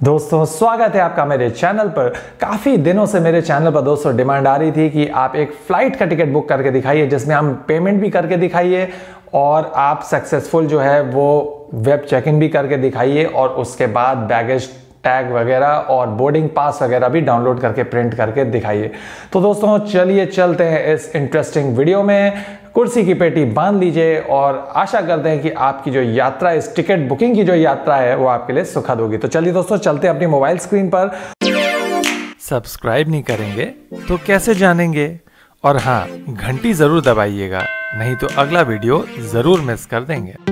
दोस्तों, स्वागत है आपका मेरे चैनल पर। काफ़ी दिनों से मेरे चैनल पर दोस्तों डिमांड आ रही थी कि आप एक फ़्लाइट का टिकट बुक करके दिखाइए, जिसमें हम पेमेंट भी करके दिखाइए और आप सक्सेसफुल जो है वो वेब चेक इन भी करके दिखाइए और उसके बाद बैगेज टैग वगैरह और बोर्डिंग पास वगैरह भी डाउनलोड करके प्रिंट करके दिखाइए। तो दोस्तों, चलिए चलते हैं इस इंटरेस्टिंग वीडियो में। कुर्सी की पेटी बाँध लीजिए और आशा करते हैं कि आपकी जो यात्रा, इस टिकट बुकिंग की जो यात्रा है, वो आपके लिए सुखद होगी। तो चलिए दोस्तों, चलते हैं अपनी मोबाइल स्क्रीन पर। सब्सक्राइब नहीं करेंगे तो कैसे जानेंगे? और हाँ घंटी ज़रूर दबाइएगा, नहीं तो अगला वीडियो ज़रूर मिस कर देंगे।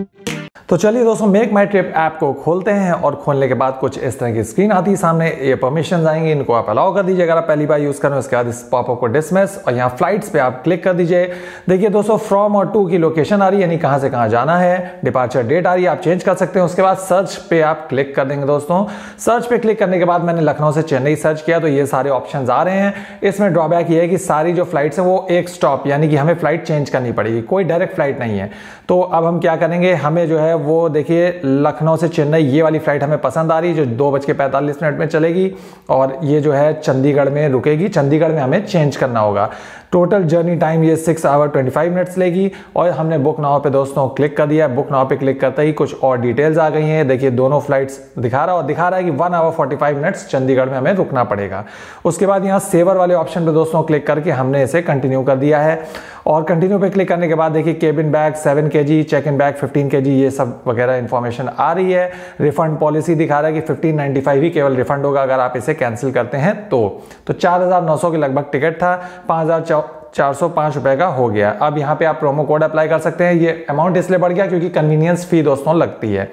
तो चलिए दोस्तों मेक माई ट्रिप ऐप को खोलते हैं और खोलने के बाद कुछ इस तरह की स्क्रीन आती है सामने। ये परमिशन आएँगे, इनको आप अलाउ कर दीजिए। अगर आप पहली बार यूज़ कर रहे हैं, उसके बाद इस पॉपअप को डिसमिस और यहाँ फ्लाइट्स पे आप क्लिक कर दीजिए। देखिए दोस्तों फ्रॉम और टू की लोकेशन आ रही है, यानी कहाँ से कहाँ जाना है। डिपार्चर डेट आ रही है, आप चेंज कर सकते हैं। उसके बाद सर्च पे आप क्लिक कर देंगे दोस्तों। सर्च पे क्लिक करने के बाद मैंने लखनऊ से चेन्नई सर्च किया तो ये सारे ऑप्शन आ रहे हैं। इसमें ड्रॉबैक ये है कि सारी जो फ्लाइट्स है, वो एक स्टॉप यानी कि हमें फ़्लाइट चेंज करनी पड़ेगी। कोई डायरेक्ट फ़्लाइट नहीं है। तो अब हम क्या करेंगे? हमें जो है वो देखिए, लखनऊ से चेन्नई, ये वाली फ़्लाइट हमें पसंद आ रही है जो दो बज के पैंतालीस मिनट में चलेगी और ये जो है चंडीगढ़ में रुकेगी। चंडीगढ़ में हमें चेंज करना होगा। टोटल जर्नी टाइम ये six hour twenty five minutes लेगी और हमने बुक नाव पे दोस्तों क्लिक कर दिया। बुक नाव पे क्लिक करते ही कुछ और डिटेल्स आ गई हैं। देखिए, दोनों फ्लाइट्स दिखा रहा है और दिखा रहा है कि one hour forty five minutes Chandigarh में हमें रुकना पड़ेगा। उसके बाद यहाँ सेवर वाले ऑप्शन पे दोस्तों क्लिक करके हमने इसे कंटिन्यू कर दिया है। और कंटिन्यू पे क्लिक करने के बाद देखिए cabin bag seven K G check in bag fifteen K G ये सब वगैरह इन्फॉर्मेशन आ रही है। रिफंड पॉलिसी दिखा रहा है कि फिफ्टीन नाइन्टी फाइव ही केवल रिफंड होगा अगर आप इसे कैंसिल करते हैं तो। तो चार हज़ार नौ सौ के लगभग टिकट था, पाँच हज़ार चार सौ पाँच रुपए का हो गया। अब यहाँ पे आप प्रोमो कोड अप्लाई कर सकते हैं। ये अमाउंट इसलिए बढ़ गया क्योंकि कन्वीनियंस फ़ी दोस्तों लगती है।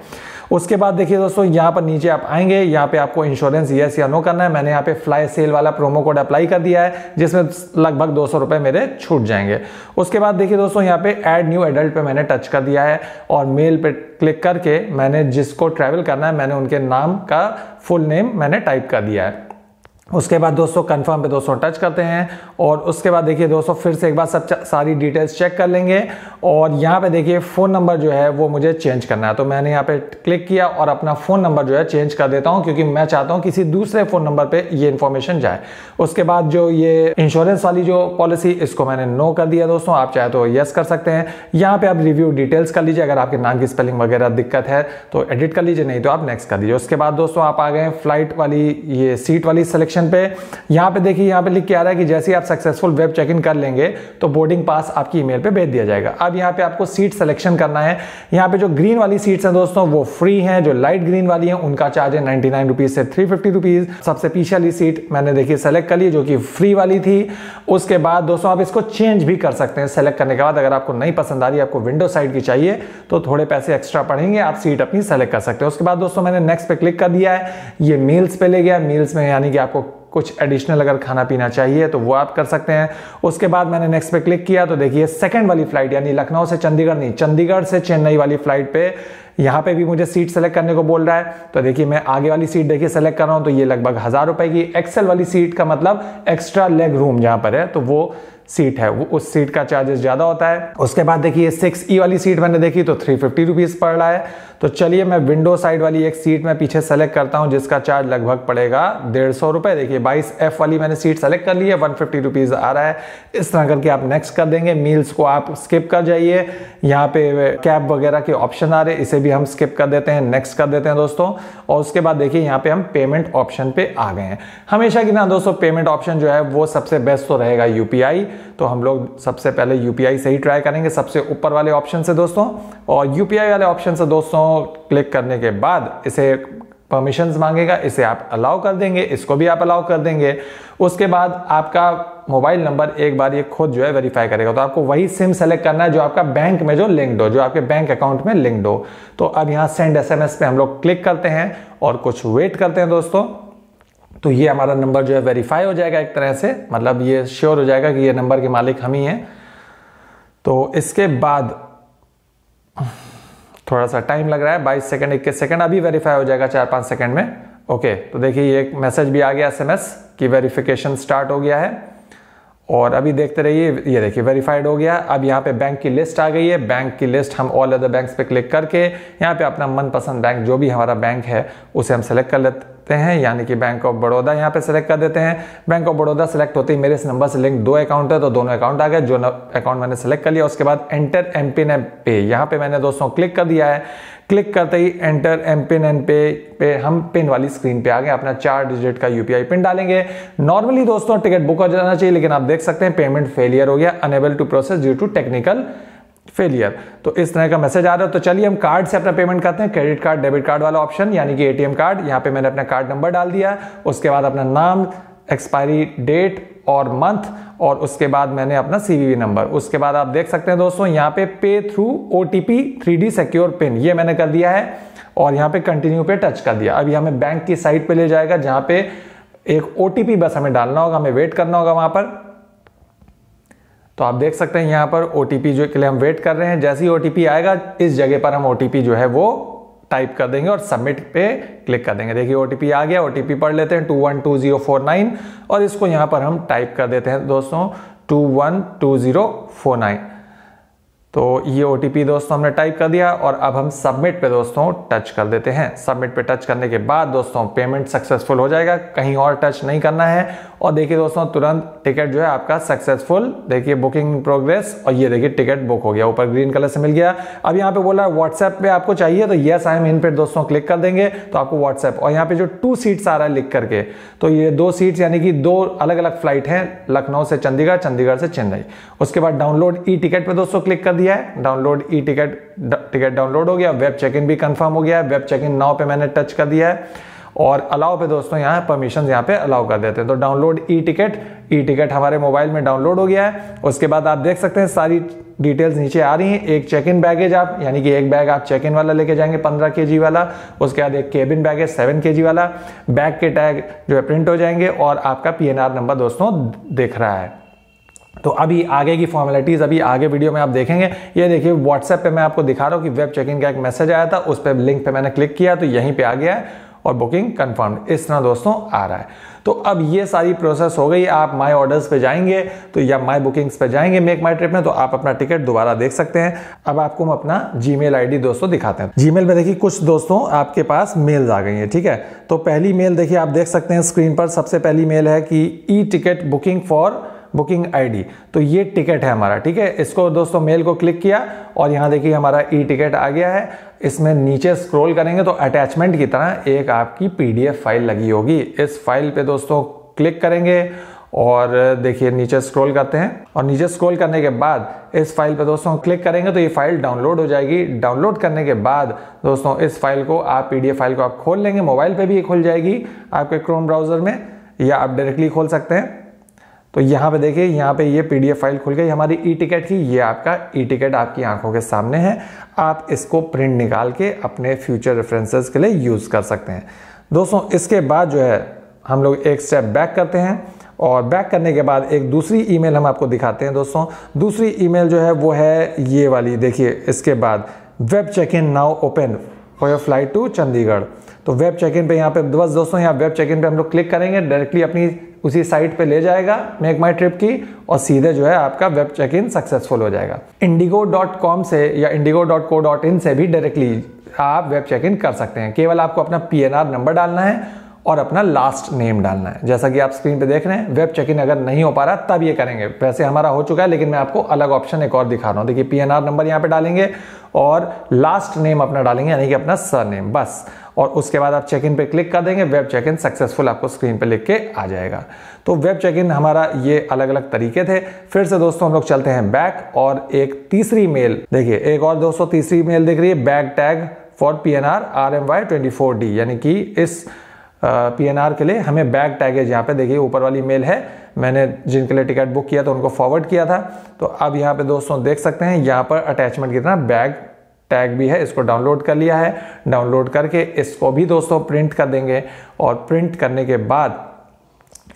उसके बाद देखिए दोस्तों, यहाँ पर नीचे आप आएँगे, यहाँ पे आपको इंश्योरेंस यस या नो करना है। मैंने यहाँ पे फ्लाई सेल वाला प्रोमो कोड अप्लाई कर दिया है, जिसमें लगभग दो सौ मेरे छूट जाएँगे। उसके बाद देखिए दोस्तों, यहाँ पे एड न्यू एडल्ट पे मैंने टच कर दिया है और मेल पे क्लिक करके मैंने जिसको ट्रैवल करना है, मैंने उनके नाम का फुल नेम मैंने टाइप कर दिया है। उसके बाद दोस्तों कंफर्म पे दोस्तों टच करते हैं और उसके बाद देखिए दोस्तों, फिर से एक बार सब सारी डिटेल्स चेक कर लेंगे और यहाँ पे देखिए फ़ोन नंबर जो है वो मुझे चेंज करना है। तो मैंने यहाँ पे क्लिक किया और अपना फ़ोन नंबर जो है चेंज कर देता हूँ क्योंकि मैं चाहता हूँ किसी दूसरे फ़ोन नंबर पर ये इन्फॉर्मेशन जाए। उसके बाद जो ये इंश्योरेंस वाली जो पॉलिसी इसको मैंने नो कर दिया दोस्तों। आप चाहे तो येस कर सकते हैं। यहाँ पर आप रिव्यू डिटेल्स कर लीजिए। अगर आपके नाम की स्पेलिंग वगैरह दिक्कत है तो एडिट कर लीजिए, नहीं तो आप नेक्स्ट कर दीजिए उसके बाद दोस्तों, आप आ गए फ़्लाइट वाली ये सीट वाली सिलेक्शन पे, यहाँ पे देखिए, यहाँ पे लिख के आ रहा है कि जैसे आप सक्सेसफुल वेब चेक इन कर लेंगे तो बोर्डिंग पास आपकी ईमेल पे भेज दिया जाएगा। अब यहाँ पे आपको सीट सिलेक्शन करना है। यहाँ पे जो ग्रीन वाली सीट्स हैं दोस्तों, वो फ्री हैं। जो लाइट ग्रीन वाली हैं, उनका चार्ज है नाइनटी नाइन रुपीज़ से थ्री फिफ्टी रुपीज़ सबसे पीछे वाली सीट मैंने देखिए सेलेक्ट कर ली, जो कि फ्री वाली थी। उसके बाद दोस्तों, आप इसको चेंज भी कर सकते हैं। सेलेक्ट करने के बाद अगर आपको नहीं पसंद आ रही, आपको विंडो साइड की चाहिए तो थोड़े पैसे एक्स्ट्रा पड़ेंगे, आप सीट अपनी सेलेक्ट कर सकते हैं। उसके बाद दोस्तों, मैंने नेक्स्ट पे क्लिक कर दिया है। ये मील्स पे ले गया। मील्स में यानी कि आपको कुछ एडिशनल अगर खाना पीना चाहिए तो वो आप कर सकते हैं। उसके बाद मैंने नेक्स्ट पे क्लिक किया तो देखिए सेकंड वाली फ़्लाइट यानी लखनऊ से चंडीगढ़ नहीं, चंडीगढ़ से चेन्नई वाली फ़्लाइट पे यहाँ पे भी मुझे सीट सेलेक्ट करने को बोल रहा है। तो देखिए मैं आगे वाली सीट देखिए सेलेक्ट कर रहा हूँ तो ये लगभग हज़ार रुपए की एक्सेल वाली सीट का मतलब एक्स्ट्रा लेग रूम जहाँ पर है तो वो सीट है। वो उस सीट का चार्जेस ज़्यादा होता है। उसके बाद देखिए सिक्स ई वाली सीट मैंने देखी तो थ्री फिफ्टी रुपीज़ पड़ रहा है। तो चलिए, मैं विंडो साइड वाली एक सीट में पीछे सेलेक्ट करता हूँ, जिसका चार्ज लगभग पड़ेगा डेढ़ सौ रुपए। देखिए, बाईस एफ़ वाली मैंने सीट सेलेक्ट कर ली है वन फिफ्टी रुपीज़ आ रहा है। इस तरह करके आप नेक्स्ट कर देंगे। मील्स को आप स्किप कर जाइए। यहाँ पे कैब वगैरह के ऑप्शन आ रहे इसे भी हम स्किप कर देते हैं नेक्स्ट कर देते हैं दोस्तों। और उसके बाद देखिए, यहाँ पे हम पेमेंट ऑप्शन पे आ गए हैं। हमेशा की ना दोस्तों पेमेंट ऑप्शन जो है, वो सबसे बेस्ट तो रहेगा यूपीआई तो हम लोग सबसे पहले यूपीआई से ही ट्राई करेंगे, सबसे ऊपर वाले ऑप्शन से दोस्तों। और यूपीआई वाले ऑप्शन से दोस्तों क्लिक करने के बाद इसे परमिशंस मांगेगा, इसे आप अलाउ कर देंगे, इसको भी आप अलाउ कर देंगे। उसके बाद आपका मोबाइल नंबर एक बार ये खुद जो है वेरीफाई करेगा। तो आपको वही सिम सेलेक्ट करना है जो आपका बैंक में जो लिंक्ड हो जो आपके बैंक अकाउंट में लिंक्ड हो तो अब यहाँ सेंड एसएमएस पे हम लोग क्लिक करते हैं और कुछ वेट करते हैं दोस्तों। तो ये हमारा नंबर जो है वेरीफाई हो जाएगा एक तरह से। मतलब ये श्योर हो जाएगा कि ये नंबर के मालिक हम ही हैं। तो इसके बाद थोड़ा सा टाइम लग रहा है, बाईस सेकेंड, इक्कीस सेकेंड, अभी वेरीफाई हो जाएगा चार पाँच सेकेंड में। ओके तो देखिए, ये एक मैसेज भी आ गया एसएमएस कि वेरीफिकेशन स्टार्ट हो गया है। और अभी देखते रहिए, ये देखिए वेरीफाइड हो गया। अब यहाँ पे बैंक की लिस्ट आ गई है। बैंक की लिस्ट हम ऑल अदर बैंक्स पे क्लिक करके, यहाँ पे अपना मनपसंद बैंक जो भी हमारा बैंक है, उसे हम सेलेक्ट कर लेते करते हैं, यानी कि बैंक ऑफ़ बड़ौदा यहाँ पे सेलेक्ट कर देते हैं। बैंक ऑफ़ बड़ौदा सेलेक्ट होते ही मेरे इस नंबर से लिंक दो अकाउंट है तो दोनों अकाउंट आ गए। जो अकाउंट मैंने सेलेक्ट कर लिया, उसके बाद एंटर एम पिन एम पे यहाँ पे मैंने दोस्तों क्लिक कर दिया है। क्लिक करते ही एंटर एम पिन एन पे पे हम पिन वाली स्क्रीन पे आ गए। अपना चार डिजिट का यूपीआई पिन डालेंगे। नॉर्मली दोस्तों टिकट बुक हो जाना चाहिए, लेकिन आप देख सकते हैं पेमेंट फेलियर हो गया unable to process due to technical failure तो इस तरह का मैसेज आ रहा है तो चलिए हम कार्ड से अपना पेमेंट करते हैं। क्रेडिट कार्ड डेबिट कार्ड वाला ऑप्शन यानी कि एटीएम कार्ड यहाँ पे मैंने अपना कार्ड नंबर डाल दिया उसके बाद अपना नाम एक्सपायरी डेट और मंथ और उसके बाद मैंने अपना सीवीवी नंबर उसके बाद आप देख सकते हैं दोस्तों, यहाँ पे pay through OTP three D secure pin ये मैंने कर दिया है। और यहाँ पे कंटिन्यू पे टच कर दिया। अभी हमें बैंक की साइट पे ले जाएगा, जहाँ पे एक ओटीपी बस हमें डालना होगा, हमें वेट करना होगा वहाँ पर। तो आप देख सकते हैं यहाँ पर ओटीपी जो के लिए हम वेट कर रहे हैं। जैसे ही ओटीपी आएगा, इस जगह पर हम ओटीपी जो है, वो टाइप कर देंगे और सबमिट पे क्लिक कर देंगे। देखिए ओटीपी आ गया ओटीपी पढ़ लेते हैं two one two zero four nine और इसको यहाँ पर हम टाइप कर देते हैं। दोस्तों two one two zero four nine तो ये ओटीपी दोस्तों हमने टाइप कर दिया और अब हम सबमिट पे दोस्तों टच कर देते हैं। सबमिट पे टच करने के बाद दोस्तों पेमेंट सक्सेसफुल हो जाएगा। कहीं और टच नहीं करना है। और देखिए दोस्तों तुरंत टिकट जो है आपका सक्सेसफुल देखिए बुकिंग प्रोग्रेस और ये देखिए टिकट बुक हो गया। ऊपर ग्रीन कलर से मिल गया। अब यहाँ पे बोला व्हाट्सएप पे आपको चाहिए तो येस आई एम इन पे दोस्तों क्लिक कर देंगे तो आपको व्हाट्सएप और यहाँ पे जो टू सीट्स आ रहा है लिख करके तो ये दो सीट्स यानी कि दो अलग अलग फ़्लाइट है, लखनऊ से चंडीगढ़ चंडीगढ़ से चेन्नई। उसके बाद डाउनलोड ई टिकट पे दोस्तों क्लिक कर दिया। दिया है download E ticket ticket download हो गया वेब चेक इन भी कंफर्म हो गया है वेब चेक इन नाव पे मैंने टच कर दिया है और अलाउ पे दोस्तों यहाँ परमिशन यहाँ पे अलाउ कर देते हैं। तो download E ticket E ticket हमारे मोबाइल में डाउनलोड हो गया है। उसके बाद आप देख सकते हैं सारी डिटेल्स नीचे आ रही हैं। एक चेक इन बैगेज आप यानी कि एक बैग आप चेक इन वाला लेके जाएँगे, पंद्रह के वाला। उसके बाद एक केबिन बैगेज सेवन के वाला। बैग के टैग जो है प्रिंट हो जाएँगे और आपका पीएनआर नंबर दोस्तों दिख रहा है। तो अभी आगे की फॉर्मेलिटीज अभी आगे वीडियो में आप देखेंगे। ये देखिए व्हाट्सएप पे मैं आपको दिखा रहा हूँ कि वेब चेकिंग का एक मैसेज आया था, उस पर लिंक पे मैंने क्लिक किया तो यहीं पे आ गया है और बुकिंग कंफर्म इस तरह दोस्तों आ रहा है। तो अब ये सारी प्रोसेस हो गई, आप माई ऑर्डर्स पे जाएँगे तो या माई बुकिंग्स पे जाएँगे मेक माई ट्रिप में तो आप अपना टिकट दोबारा देख सकते हैं। अब आपको हम अपना जीमेल आईडी दोस्तों दिखाते हैं। जीमेल में देखिए, कुछ दोस्तों आपके पास मेल्स आ गई हैं, ठीक है? तो पहली मेल देखिए, आप देख सकते हैं स्क्रीन पर सबसे पहली मेल है कि E ticket booking for booking ID. तो ये टिकट है हमारा, ठीक है? इसको दोस्तों मेल को क्लिक किया और यहाँ देखिए हमारा ई टिकट आ गया है। इसमें नीचे स्क्रॉल करेंगे तो अटैचमेंट की तरह एक आपकी पीडीएफ फ़ाइल लगी होगी। इस फ़ाइल पे दोस्तों क्लिक करेंगे और देखिए नीचे स्क्रॉल करते हैं और नीचे स्क्रॉल करने के बाद इस फ़ाइल पे दोस्तों क्लिक करेंगे तो ये फ़ाइल डाउनलोड हो जाएगी। डाउनलोड करने के बाद दोस्तों इस फ़ाइल को आप पीडीएफ फ़ाइल को आप खोल लेंगे, मोबाइल पे भी ये खुल जाएगी आपके क्रोम ब्राउज़र में या आप डायरेक्टली खोल सकते हैं। तो यहाँ पे देखिए, यहाँ पे ये पीडीएफ फ़ाइल खुल गई। हमारी ई टिकट की, ये आपका ई टिकट आपकी आँखों के सामने है। आप इसको प्रिंट निकाल के अपने फ्यूचर रेफरेंसेस के लिए यूज़ कर सकते हैं। दोस्तों, इसके बाद जो है, हम लोग एक स्टेप बैक करते हैं और बैक करने के बाद एक दूसरी ईमेल हम आपको दिखाते हैं दोस्तों। दूसरी ईमेल जो है, वो है ये वाली। देखिए, इसके बाद web check in now open for your flight to Chandigarh तो वेब चेक इन पे यहाँ पे बस दोस्तों, यहाँ वेब चेक इन पे हम लोग क्लिक करेंगे। डायरेक्टली अपनी उसी साइट पे ले जाएगा मेक माई ट्रिप की, और सीधे जो है आपका वेब चेक इन सक्सेसफुल हो जाएगा। इंडिगो डॉट कॉम से या IndiGo dot co dot in से भी डायरेक्टली आप वेब चेक इन कर सकते हैं। केवल आपको अपना पी एन आर नंबर डालना है और अपना लास्ट नेम डालना है। जैसा कि आप स्क्रीन पे देख रहे हैं वेब चेक इन अगर नहीं हो पा रहा, तब ये करेंगे। वैसे हमारा हो चुका है, लेकिन मैं आपको अलग ऑप्शन एक और दिखा रहा हूँ। देखिए पीएनआर नंबर यहाँ पे डालेंगे और लास्ट नेम अपना डालेंगे, यानी कि अपना सर नेम बस और उसके बाद आप चेक इन पे क्लिक कर देंगे वेब चेक इन सक्सेसफुल आपको स्क्रीन पे लिख के आ जाएगा। तो वेब चेक इन हमारा ये अलग अलग तरीके थे। फिर से दोस्तों हम लोग चलते हैं बैक और एक तीसरी मेल देखिए, एक और दोस्तों तीसरी मेल दिख रही है bag tag for P N R R M Y twenty four D यानी कि इस पी एन आर के लिए हमें बैग टैगेज यहाँ पे देखिए ऊपर वाली मेल है। मैंने जिनके लिए टिकट बुक किया था, उनको फॉरवर्ड किया था। तो अब यहाँ पे दोस्तों देख सकते हैं, यहाँ पर अटैचमेंट की तरह बैग टैग भी है, इसको डाउनलोड कर लिया है। डाउनलोड करके इसको भी दोस्तों प्रिंट कर देंगे और प्रिंट करने के बाद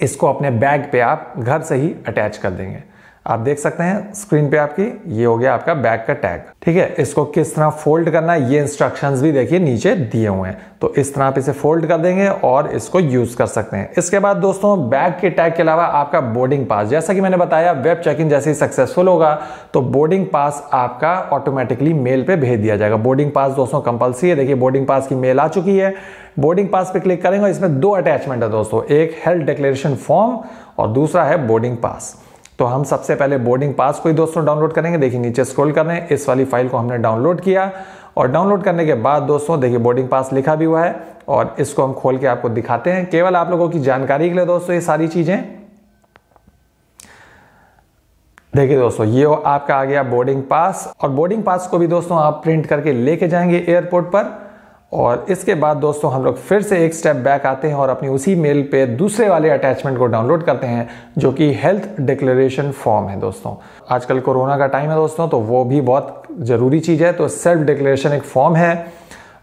इसको अपने बैग पे आप घर से ही अटैच कर देंगे। आप देख सकते हैं स्क्रीन पे आपकी ये हो गया आपका बैग का टैग। ठीक है, इसको किस तरह फोल्ड करना है, ये इंस्ट्रक्शंस भी देखिए नीचे दिए हुए हैं। तो इस तरह आप इसे फोल्ड कर देंगे और इसको यूज़ कर सकते हैं। इसके बाद दोस्तों बैग के टैग के अलावा आपका बोर्डिंग पास जैसा कि मैंने बताया वेब चेक इन जैसे ही सक्सेसफुल होगा तो बोर्डिंग पास आपका ऑटोमेटिकली मेल पे भेज दिया जाएगा। बोर्डिंग पास दोस्तों कंपलसरी है। देखिए बोर्डिंग पास की मेल आ चुकी है। बोर्डिंग पास पे क्लिक करेंगे इसमें दो अटैचमेंट है दोस्तों। एक हेल्थ डिक्लेरेशन फॉर्म और दूसरा है बोर्डिंग पास तो हम सबसे पहले बोर्डिंग पास को ही दोस्तों डाउनलोड करेंगे। देखिए, नीचे स्क्रॉल कर रहे हैं। इस वाली फ़ाइल को हमने डाउनलोड किया और डाउनलोड करने के बाद दोस्तों, देखिए बोर्डिंग पास लिखा भी हुआ है और इसको हम खोल के आपको दिखाते हैं। केवल आप लोगों की जानकारी के लिए दोस्तों, ये सारी चीज़ें। देखिए दोस्तों, ये आपका आ गया बोर्डिंग पास और बोर्डिंग पास को भी दोस्तों आप प्रिंट करके लेके जाएँगे एयरपोर्ट पर। और इसके बाद दोस्तों हम लोग फिर से एक स्टेप बैक आते हैं और अपनी उसी मेल पे दूसरे वाले अटैचमेंट को डाउनलोड करते हैं, जो कि हेल्थ डिक्लेरेशन फॉर्म है दोस्तों। आजकल कोरोना का टाइम है दोस्तों तो वो भी बहुत ज़रूरी चीज़ है। तो सेल्फ डिक्लेरेशन एक फॉर्म है,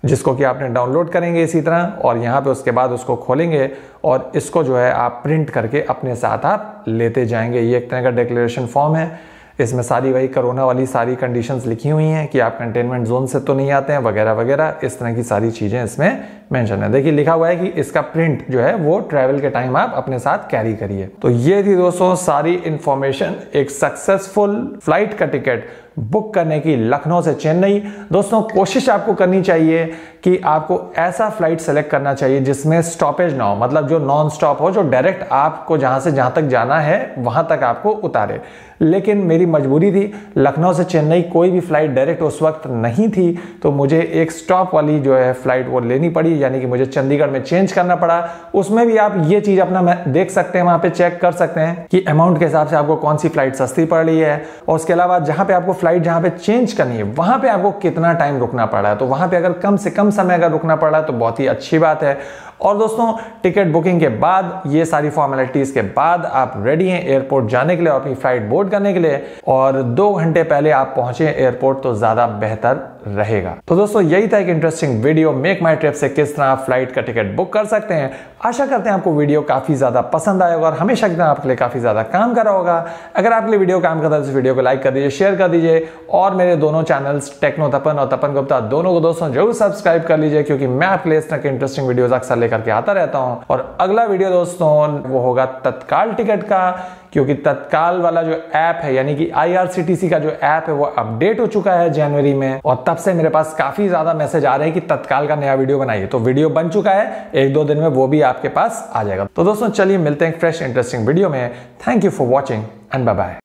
जिसको कि आपने डाउनलोड करेंगे इसी तरह और यहाँ पे उसके बाद उसको खोलेंगे और इसको जो है आप प्रिंट करके अपने साथ आप लेते जाएँगे। ये एक तरह का डिक्लेरेशन फॉर्म है। इसमें सारी वही कोरोना वाली सारी कंडीशंस लिखी हुई हैं कि आप कंटेनमेंट जोन से तो नहीं आते हैं, वगैरह वगैरह, इस तरह की सारी चीज़ें इसमें मेंशन है। देखिए, लिखा हुआ है कि इसका प्रिंट जो है, वो ट्रैवल के टाइम आप अपने साथ कैरी करिए। तो ये थी दोस्तों सारी इंफॉर्मेशन एक सक्सेसफुल फ़्लाइट का टिकट बुक करने की लखनऊ से चेन्नई। दोस्तों, कोशिश आपको करनी चाहिए कि आपको ऐसा फ़्लाइट सेलेक्ट करना चाहिए जिसमें स्टॉपेज ना हो। मतलब जो नॉन स्टॉप हो, जो डायरेक्ट आपको जहाँ से जहाँ तक जाना है, वहाँ तक आपको उतारे। लेकिन मेरी मजबूरी थी, लखनऊ से चेन्नई कोई भी फ़्लाइट डायरेक्ट उस वक्त नहीं थी तो मुझे एक स्टॉप वाली जो है फ़्लाइट वो लेनी पड़ी, यानी कि मुझे चंडीगढ़ में चेंज करना पड़ा। उसमें भी आप ये चीज़ अपना देख सकते हैं, वहाँ पे चेक कर सकते हैं कि अमाउंट के हिसाब से आपको कौन सी फ़्लाइट सस्ती पड़ रही है। और उसके अलावा जहाँ पे आपको फ़्लाइट जहाँ पे चेंज करनी है, वहाँ पे आपको कितना टाइम रुकना पड़ रहा है। तो वहाँ पे अगर कम से कम समय अगर रुकना पड़ रहा है तो बहुत ही अच्छी बात है। और दोस्तों, टिकट बुकिंग के बाद, ये सारी फॉर्मेलिटीज के बाद आप रेडी हैं एयरपोर्ट जाने के लिए और अपनी फ़्लाइट बोर्ड करने के लिए और दो घंटे पहले आप पहुँचे एयरपोर्ट तो ज़्यादा बेहतर रहेगा। तो दोस्तों, यही था एक इंटरेस्टिंग वीडियो मेक माई ट्रिप से किस तरह आप फ़्लाइट का टिकट बुक कर सकते हैं। आशा करते हैं आपको वीडियो काफ़ी ज़्यादा पसंद आएगा और हमेशा तरह आपके लिए काफ़ी ज़्यादा काम कर होगा। अगर आपके लिए वीडियो काम करता है तो वीडियो को लाइक कर दीजिए शेयर कर दीजिए और मेरे दोनों चैनल्स टेक्नो तपन और तपन गुप्ता दोनों को दोस्तों ज़रूर सब्सक्राइब कर लीजिए, क्योंकि मैं आपके लिए इस तरह के इंटरेस्टिंग वीडियो अक्सर लेकर के आता रहता हूँ। और अगला वीडियो दोस्तों, वो होगा तत्काल टिकट का, क्योंकि तत्काल वाला जो ऐप है, यानी कि आईआरसीटीसी का जो ऐप है, वो अपडेट हो चुका है जनवरी में। और तब से मेरे पास काफ़ी ज़्यादा मैसेज आ रहे हैं कि तत्काल का नया वीडियो बनाइए। तो वीडियो बन चुका है, एक दो दिन में वो भी आपके पास आ जाएगा। तो दोस्तों, चलिए मिलते हैं फ्रेश इंटरेस्टिंग वीडियो में। Thank you for watching and bye bye